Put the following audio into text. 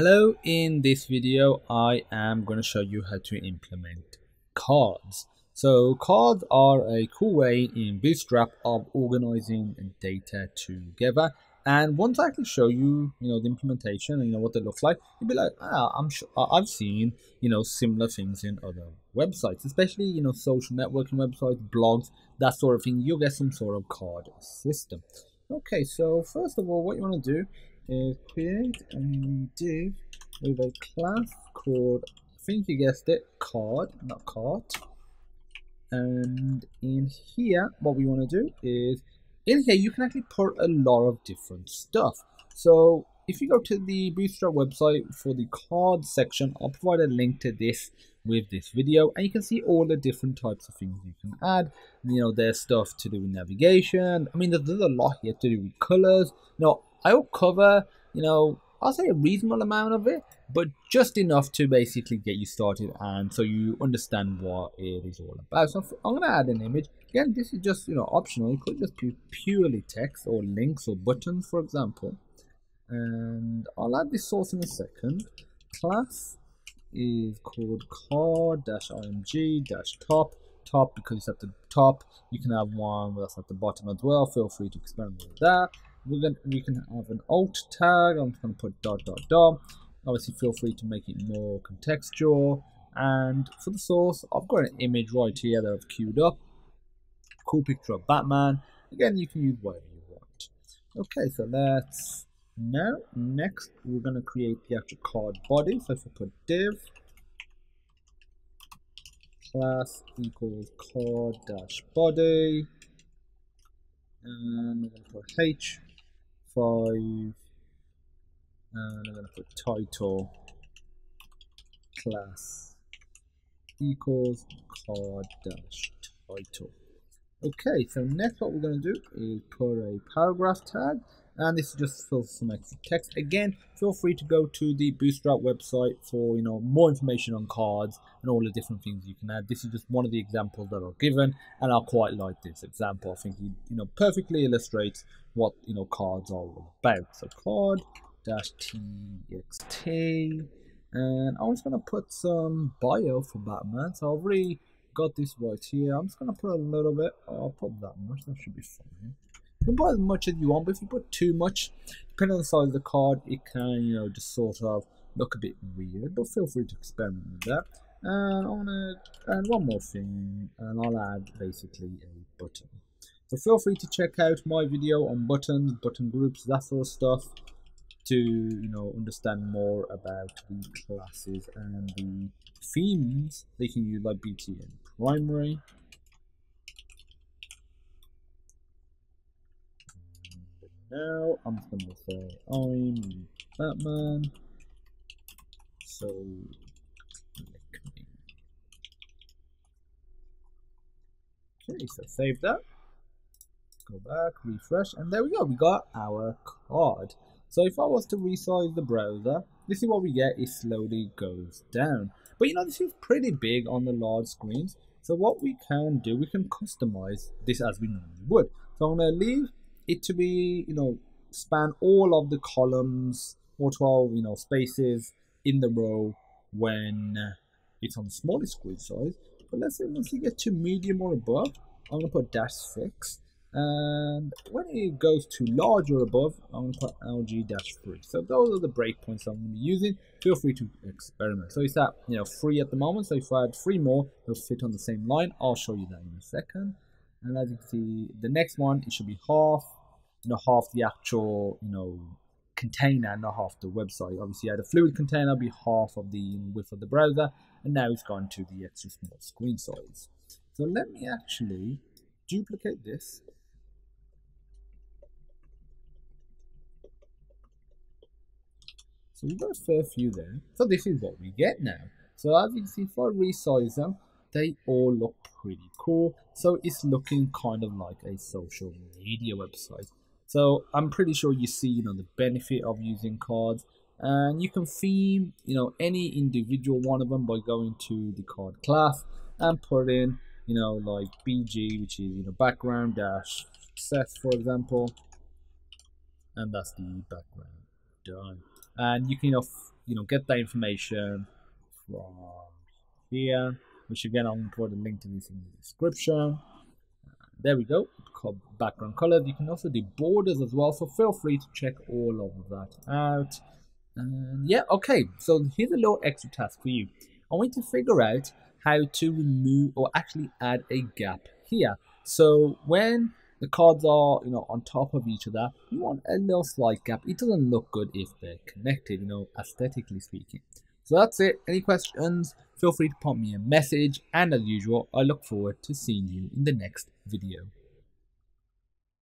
Hello, in this video I am going to show you how to implement cards. So cards are a cool way in Bootstrap of organizing data together and once I actually show you, you know, the implementation and you know what they look like, you'll be like, ah, I'm sure I've seen, you know, similar things in other websites, especially, you know, social networking websites, blogs, that sort of thing. You'll get some sort of card system. Okay, so first of all, what you want to do is create a div with a class called, I think you guessed it, card, not cart. And in here, what we want to do is, in here, you can actually put a lot of different stuff. So if you go to the Bootstrap website for the card section, I'll provide a link to this with this video and you can see all the different types of things you can add you know there's stuff to do with navigation i mean there's, there's a lot here to do with colors you i'll cover you know i'll say a reasonable amount of it but just enough to basically get you started and so you understand what it is all about. So i'm going to add an image. Again this is just you know optional. It could just be purely text or links or buttons for example. And i'll add this source in a second. Class is called card-img-top top because it's at the top. You can have one that's at the bottom as well. Feel free to experiment with that we're going we can have an alt tag. I'm just going to put dot dot dot. Obviously feel free to make it more contextual. And for the source i've got an image right here that i've queued up. Cool picture of batman. Again you can use whatever you want. Okay so let's now, next, we're going to create the actual card body. So if I put div class equals card dash body, and I'm going to put h5, and I'm going to put title. Class. Equals card dash title. Okay, so next what we're going to do is put a paragraph tag and this is just for some extra text. Again feel free to go to the bootstrap website for you know more information on cards and all the different things you can add. This is just one of the examples that are given and i quite like this example. I think he you know perfectly illustrates what you know cards are all about. So card dash txt and i'm just to put some bio for batman. So i've already got this right here. I'm just to put a little bit. I'll put that much. That should be fine can put as much as you want, but if you put too much, depending on the size of the card, it can, you know, just sort of look a bit weird. But feel free to experiment with that. And I want to add one more thing, and I'll add basically a button. So feel free to check out my video on buttons, button groups, that sort of stuff to you know understand more about the classes and the themes they can use like BTN primary now I'm just gonna say I'm Batman. So Okay, so save that. Go back, refresh, and there we go. We got our card. So if I was to resize the browser, this is what we get. It slowly goes down. But you know, this is pretty big on the large screens. So what we can do, we can customize this as we normally would. So I'm to leave it to be, you know, span all of the columns or 12, you know, spaces in the row when it's on the smallest screen size. But let's say once you get to medium or above, I'm gonna put dash six. And when it goes to large or above, I'm gonna put LG dash three. So those are the breakpoints I'm gonna be using. Feel free to experiment. So it's at you know three at the moment. So if I add three more, they'll fit on the same line. I'll show you that in a second. And as you can see, the next one it should be half know half the actual you know container, and not half the website. Obviously, I a fluid container be half of the width of the browser, and now it's gone to the extra small screen size. So let me actually duplicate this. So we've got a fair few there. So this is what we get now. So as you can see, if I resize them, they all look pretty cool. So it's looking kind of like a social media website. So I'm pretty sure you see, you know, the benefit of using cards and you can theme, you know, any individual one of them by going to the card class and put in, you know, like BG, which is, you know, background dash Seth, for example. And that's the background done. And you can, you know, you know get that information from here which again I'll put a link to this in the description. Uh, there we go. Background colors you can also do borders as well so feel free to check all of that out. And yeah okay. So here's a little extra task for you. I want you to figure out how to remove or actually add a gap here. So when the cards are you know on top of each other you want a little slight gap. It doesn't look good if they're connected you know aesthetically speaking so that's it. Any questions? Feel free to pop me a message and as usual I look forward to seeing you in the next video